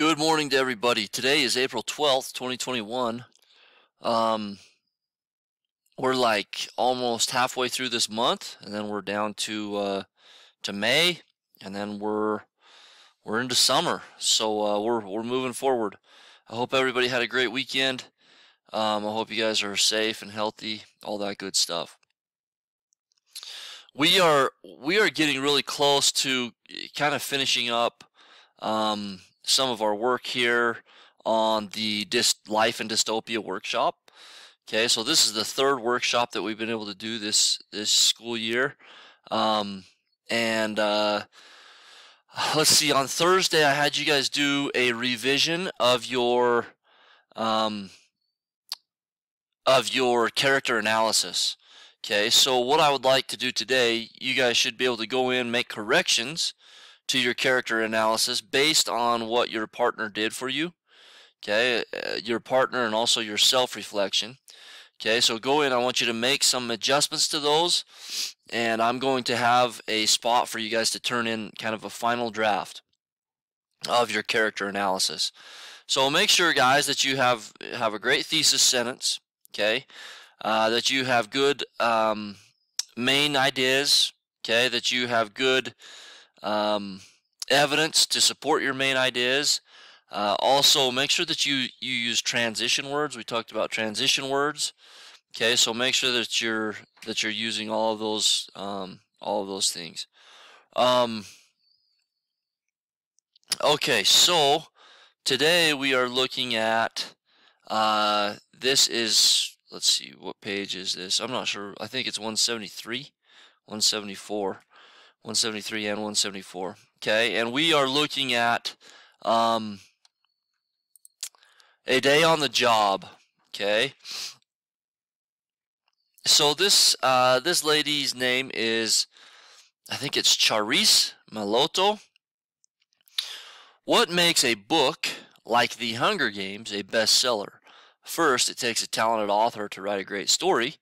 Good morning to everybody. Today is April 12th, 2021. Um, we're like almost halfway through this month, and then we're down to uh, to May, and then we're we're into summer. So uh, we're we're moving forward. I hope everybody had a great weekend. Um, I hope you guys are safe and healthy, all that good stuff. We are we are getting really close to kind of finishing up um, some of our work here on the Life and Dystopia workshop. Okay, so this is the third workshop that we've been able to do this this school year, um, and uh, let's see. On Thursday, I had you guys do a revision of your um, of your character analysis. Okay, so what I would like to do today, you guys should be able to go in, make corrections to your character analysis based on what your partner did for you. Okay, uh, your partner and also your self reflection. Okay, so go in. I want you to make some adjustments to those, and I'm going to have a spot for you guys to turn in kind of a final draft of your character analysis. So make sure, guys, that you have have a great thesis sentence. Okay, uh, that you have good um, main ideas. Okay, that you have good um, evidence to support your main ideas. Uh, also, make sure that you, you use transition words. We talked about transition words. Okay, so make sure that you're that you're using all of those um, all of those things. Um, okay, so today we are looking at uh, this is let's see what page is this. I'm not sure. I think it's 173, 174, 173 and 174. Okay, and we are looking at um, a day on the job. Okay. So this uh, this lady's name is, I think it's Charis Maloto. What makes a book like The Hunger Games a bestseller? First, it takes a talented author to write a great story.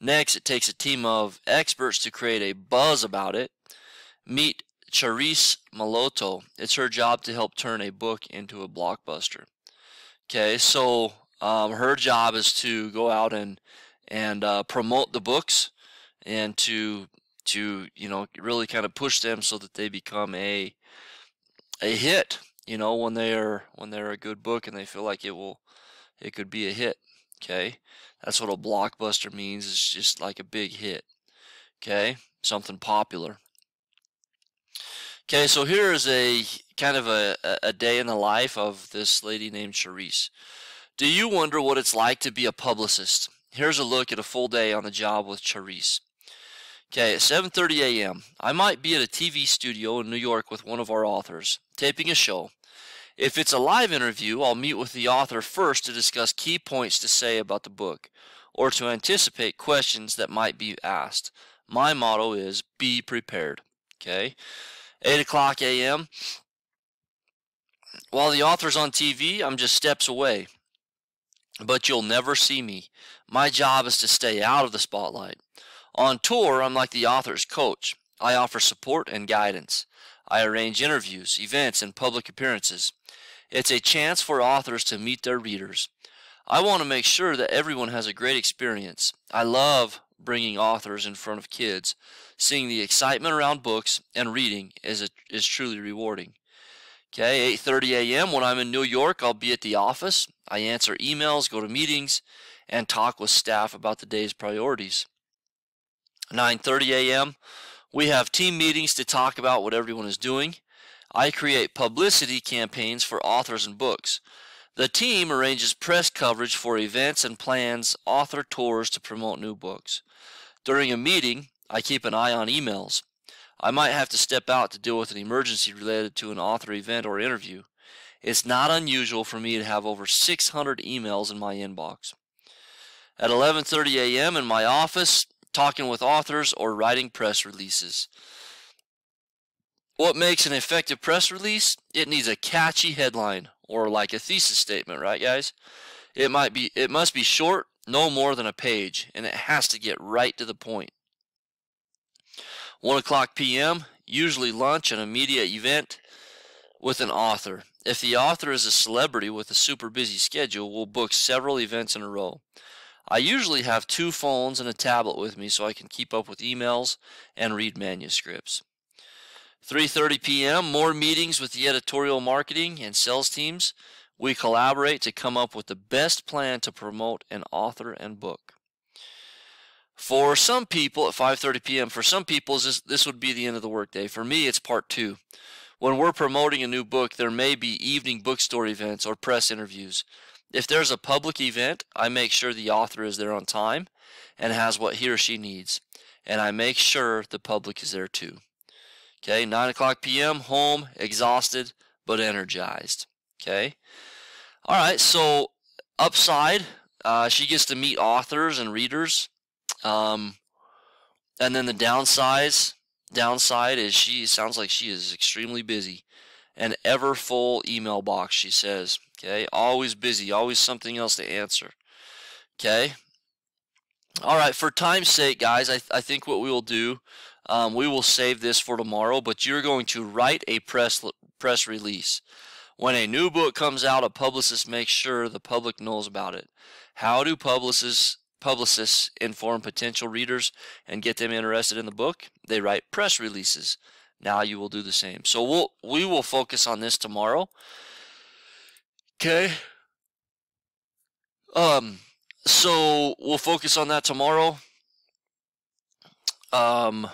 Next, it takes a team of experts to create a buzz about it. Meet Charisse Maloto. It's her job to help turn a book into a blockbuster. Okay, so um, her job is to go out and and uh, promote the books and to to you know really kind of push them so that they become a a hit. You know when they're when they're a good book and they feel like it will it could be a hit. Okay, that's what a blockbuster means. It's just like a big hit. Okay, something popular. Okay, so here is a kind of a, a day in the life of this lady named Charisse. Do you wonder what it's like to be a publicist? Here's a look at a full day on the job with Charisse. Okay, at 7:30 a.m., I might be at a TV studio in New York with one of our authors, taping a show. If it's a live interview, I'll meet with the author first to discuss key points to say about the book or to anticipate questions that might be asked. My motto is be prepared. Okay? 8 o'clock a.m. While the author's on TV, I'm just steps away. But you'll never see me. My job is to stay out of the spotlight. On tour, I'm like the author's coach. I offer support and guidance. I arrange interviews, events, and public appearances. It's a chance for authors to meet their readers. I want to make sure that everyone has a great experience. I love bringing authors in front of kids. Seeing the excitement around books and reading is, a, is truly rewarding. Okay, 8:30 a.m. when I'm in New York, I'll be at the office. I answer emails, go to meetings, and talk with staff about the day's priorities. 9:30 a.m. we have team meetings to talk about what everyone is doing. I create publicity campaigns for authors and books. The team arranges press coverage for events and plans author tours to promote new books. During a meeting, I keep an eye on emails. I might have to step out to deal with an emergency related to an author event or interview. It's not unusual for me to have over 600 emails in my inbox. At 11:30 a.m. in my office, talking with authors or writing press releases. What makes an effective press release? It needs a catchy headline or like a thesis statement, right guys? It might be it must be short, no more than a page, and it has to get right to the point. 1 o'clock p.m., usually lunch and a media event. with an author. If the author is a celebrity with a super busy schedule, we'll book several events in a row. I usually have two phones and a tablet with me so I can keep up with emails and read manuscripts. 3:30 p.m. more meetings with the editorial marketing and sales teams. We collaborate to come up with the best plan to promote an author and book. For some people at 5:30 p.m. for some people this this would be the end of the workday. For me it's part 2. When we're promoting a new book, there may be evening bookstore events or press interviews. If there's a public event, I make sure the author is there on time and has what he or she needs. And I make sure the public is there too. Okay, 9 o'clock p.m., home, exhausted, but energized. Okay. All right, so upside, uh, she gets to meet authors and readers. Um, and then the downsides, downside is she sounds like she is extremely busy. An ever full email box, she says. Okay, always busy, always something else to answer. Okay. All right, for time's sake, guys, I, th I think what we will do, um, we will save this for tomorrow, but you're going to write a press press release. When a new book comes out, a publicist makes sure the public knows about it. How do publicists publicists inform potential readers and get them interested in the book? They write press releases. Now you will do the same. So we'll we will focus on this tomorrow. Okay. Um so we'll focus on that tomorrow. Um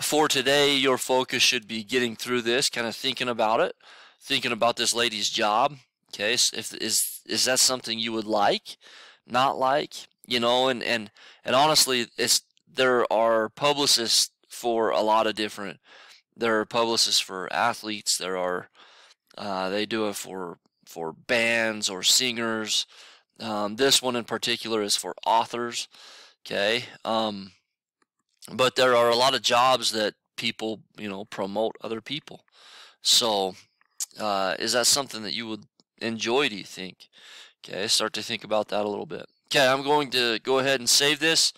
for today your focus should be getting through this, kind of thinking about it, thinking about this lady's job. Okay? If is is that something you would like? Not like, you know, and and and honestly, it's there are publicists for a lot of different there are publicists for athletes there are uh, they do it for for bands or singers. Um, this one in particular is for authors. Okay. Um, but there are a lot of jobs that people, you know, promote other people. So, uh, is that something that you would enjoy, do you think? Okay, start to think about that a little bit. Okay, I'm going to go ahead and save this,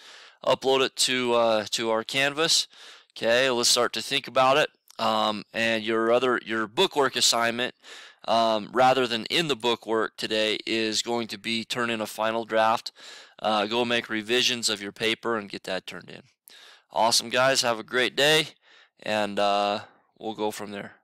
upload it to uh, to our Canvas. Okay, let's start to think about it. Um, and your other your bookwork assignment um, rather than in the book work today is going to be turn in a final draft. Uh, go make revisions of your paper and get that turned in. Awesome, guys. Have a great day, and uh, we'll go from there.